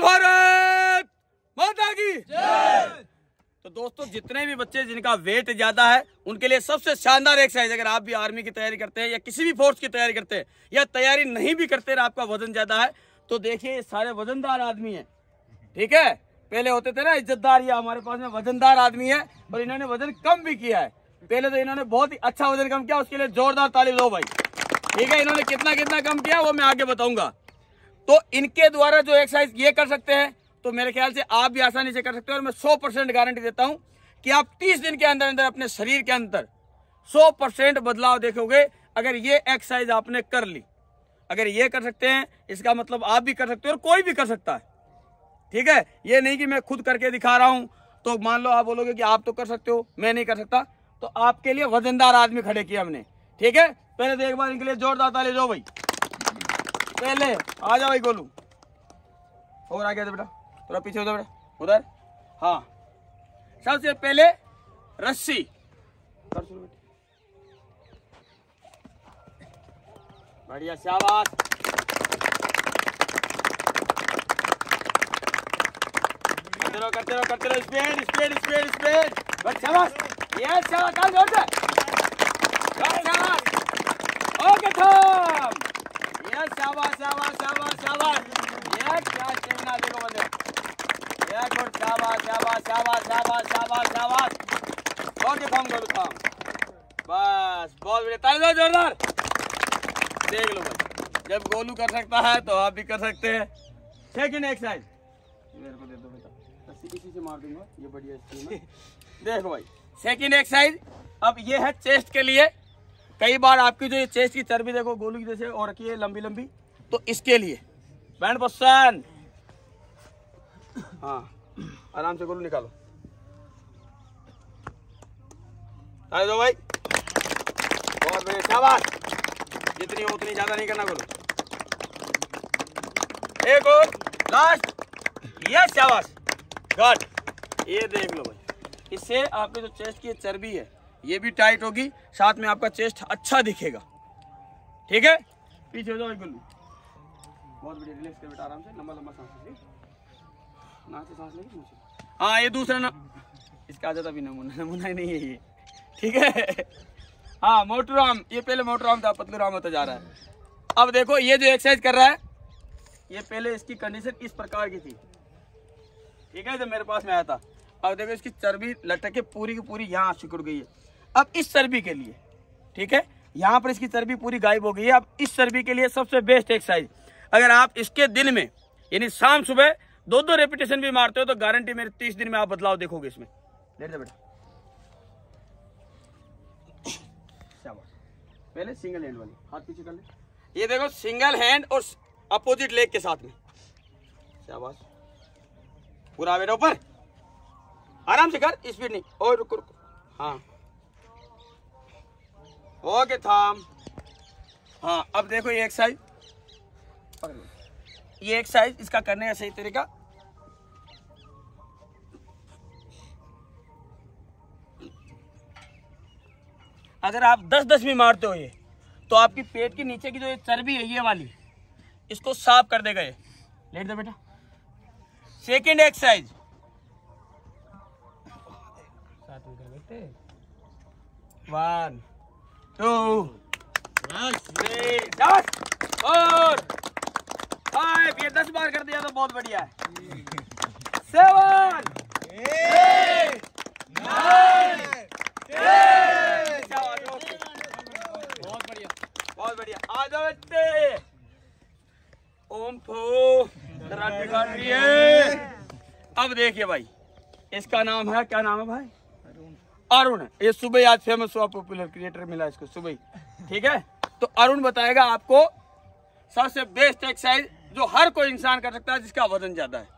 भारत! माता की। तो दोस्तों, जितने भी बच्चे जिनका वेट ज़्यादा है, उनके लिए सबसे शानदार एक्सरसाइज अगर आप भी आर्मी की तैयारी करते हैं या किसी भी फोर्स की तैयारी करते हैं, या तैयारी नहीं भी करते आपका वज़न ज़्यादा है तो देखिए, ये सारे वजनदार आदमी है। ठीक है? पहले होते थे ना इज्जतदार, या हमारे पास में वजनदार आदमी है और इन्होंने वज़न कम भी किया है। पहले तो इन्होंने बहुत ही अच्छा वज़न कम किया, उसके लिए जोरदार ताली दो भाई। ठीक है? इन्होंने कितना कितना कम किया, वो मैं आगे बताऊँगा। तो इनके द्वारा जो एक्सरसाइज ये कर सकते हैं तो मेरे ख्याल से आप भी आसानी से कर सकते हो और मैं सौ परसेंट गारंटी देता हूँ कि आप तीस दिन के अंदर अंदर अपने शरीर के अंदर सौ परसेंट बदलाव देखोगे। अगर ये एक्सरसाइज आपने कर ली, अगर ये कर सकते हैं, इसका मतलब आप भी कर सकते हो और कोई भी कर सकता है। ठीक है? ये नहीं कि मैं खुद करके दिखा रहा हूँ तो मान लो आप बोलोगे कि आप तो कर सकते हो, मैं नहीं कर सकता। तो आपके लिए वजनदार आदमी खड़े किए हमने। ठीक है? पहले तो एक बार इनके लिए जोरदार ताली दो भाई। पहले। आ जाओ भाई गोलू। और आ गया था बेटा। थोड़ा पीछे उधर बेटा। उधर। हाँ। सबसे पहले रस्सी। बढ़िया, शाबाश। करते रहो करते रहो करते रहो। Speed speed speed speed. बस शाबाश। ये शाबाश। काम ज़ोर से। शाबाश। ओके, थम ये शाबाश शाबाश शाबाश शाबाश ये क्या स्टेमिना देखो बंदे बस, बहुत बढ़िया। जोरदार। देख लो जब गोलू कर सकता है तो आप भी कर सकते हैं। सेकंड एक्सरसाइज मेरे को दे दो बेटा। इसी से मार दूँगा। ये बढ़िया है। भाई सेकंड एक्सरसाइज अब ये है चेस्ट के लिए। कई बार आपकी जो ये चेस्ट की चर्बी, देखो, गोलू की जैसे और रखी है लंबी लंबी। तो इसके लिए, बैंड पोस्टन हाँ। आराम से गोलू निकालो। आए दो भाई। बहुत बढ़िया, शाबाश। जितनी हो उतनी ज़्यादा नहीं करना बोलो एक और लास्ट यस शाबाश। गुड ये देख लो भाई। इससे आपके जो चेस्ट की चर्बी है, ये भी टाइट होगी। साथ में आपका चेस्ट अच्छा दिखेगा। ठीक है? पीछे हो जाओ गुल्लू बहुत बढ़िया रिलैक्स कर बेटा, आराम से। लंबा लंबा सांस लीजिए ना से सांस लेंगे मुँह से हाँ ये दूसरा ना इसका आदत अभी नमूना नमूना ही नहीं है ये। ठीक है? हाँ मोटू राम ये पहले मोटू राम था पतलू राम होता जा रहा है। अब देखो, ये जो एक्सरसाइज कर रहा है, ये पहले इसकी कंडीशन इस प्रकार की थी। ठीक है, जब मेरे पास में आया था। अब देखो, इसकी चर्बी लटक के पूरी की पूरी यहाँ सिकुड़ गई है। अब इस चर्बी के लिए, ठीक है? यहाँ पर इसकी चर्बी पूरी गायब हो गई है। अब इस चर्बी के लिए सबसे बेस्ट एक्सरसाइज अगर आप इसके दिन में, यानी शाम सुबह दो दो रेपिटेशन भी मारते हो तो गारंटी मेरे तीस दिन में आप बदलाव देखोगे इसमें। लेट बेटा। पहले सिंगल हैंड वाली। हाथ पीछे कर ले। ये देखो सिंगल हैंड और अपोजिट लेग के साथ में। शाबाश। पूरा बेटा ऊपर। आराम से कर स्पीड नहीं। और रुको रुको। हाँ। ओके थाम। हाँ अब देखो ये एक्सरसाइज ये एक्सरसाइज इसका करने का सही तरीका अगर आप दस दस भी मारते हो ये तो आपकी पेट के नीचे की जो ये चर्बी है ये वाली इसको साफ़ कर देगा ये। लेट दे बेटा। सेकेंड एक्सरसाइज वन टू दस फोर फाइव ये दस बार कर दिया तो बहुत बढ़िया है। सेवन नाइन बहुत बढ़िया बहुत बढ़िया आ ओम फो अब देखिए भाई, इसका नाम है, क्या नाम है भाई? अरुण। ये सुबह आज फ़ेमस हुआ पॉपुलर क्रिएटर मिला इसको, सुबह ठीक है? तो अरुण बताएगा आपको, सबसे बेस्ट एक्सरसाइज जो हर कोई इंसान कर सकता है, जिसका वज़न ज़्यादा है।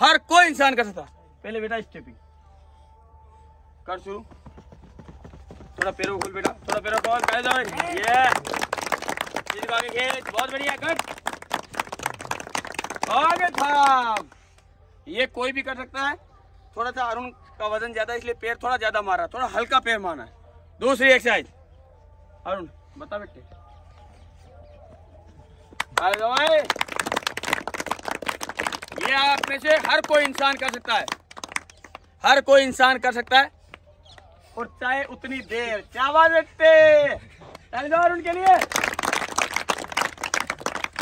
हर कोई इंसान कर सकता। है पहले बेटा स्टेपिंग कर शुरू। थोड़ा पैरों खोल बेटा, थोड़ा पैरों खोल कर जाओ ये आगे खींच बहुत बढ़िया, कट। आगे थाम। ये कोई भी कर सकता है। थोड़ा सा अरुण का वज़न ज़्यादा, इसलिए पैर थोड़ा ज़्यादा मारा। थोड़ा हल्का पैर मारना है। दूसरी एक्सरसाइज अरुण, बता बेटे। ये आप में से हर कोई इंसान कर सकता है। हर कोई इंसान कर सकता है। और चाहे उतनी देर। चावा देखते उनके लिए।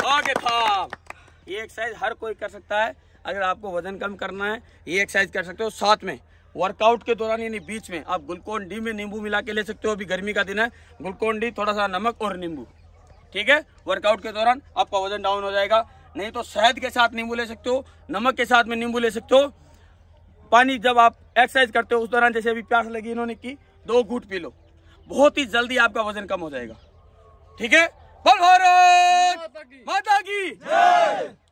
ये एक्सरसाइज हर कोई कर सकता है, अगर आपको वज़न कम करना है, ये एक्सरसाइज कर सकते हो साथ में। वर्कआउट के दौरान, यानी बीच में, आप ग्लूकोन डी में नींबू मिला के ले सकते हो, अभी गर्मी का दिन है। ग्लूकोन डी थोड़ा सा नमक और नींबू, ठीक है? वर्कआउट के दौरान आपका वज़न डाउन हो जाएगा। नहीं तो शहद के साथ नींबू ले सकते हो, नमक के साथ में नींबू ले सकते हो। पानी जब आप एक्सरसाइज करते हो, उस दौरान, जैसे अभी प्यास लगी इन्होंने की, दो घूट पी लो। बहुत ही जल्दी आपका वज़न कम हो जाएगा, ठीक है? बोल भारत माता की। जय।